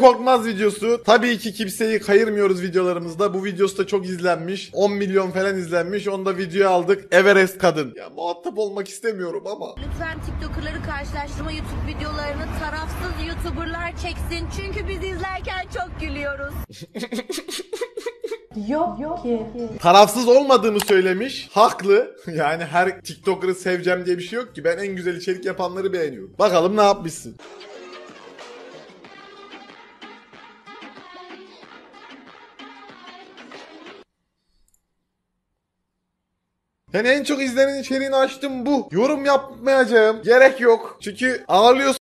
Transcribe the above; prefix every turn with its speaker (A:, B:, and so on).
A: Korkmaz videosu. Tabii ki kimseyi kayırmıyoruz videolarımızda. Bu videosu da çok izlenmiş. 10 milyon falan izlenmiş. Onu da videoya aldık. Everest kadın. Ya muhatap olmak istemiyorum ama.
B: Lütfen TikToker'ları karşılaştırma YouTube videolarını tarafsız YouTuber'lar çeksin. Çünkü biz izlerken çok gülüyoruz.
C: Yok yok ki.
A: Tarafsız olmadığımı söylemiş. Haklı. Yani her TikToker'ı seveceğim diye bir şey yok ki. Ben en güzel içerik yapanları beğeniyorum. Bakalım ne yapmışsın. Yani en çok izlenen içeriğini açtım bu. Yorum yapmayacağım. Gerek yok. Çünkü ağlıyorsun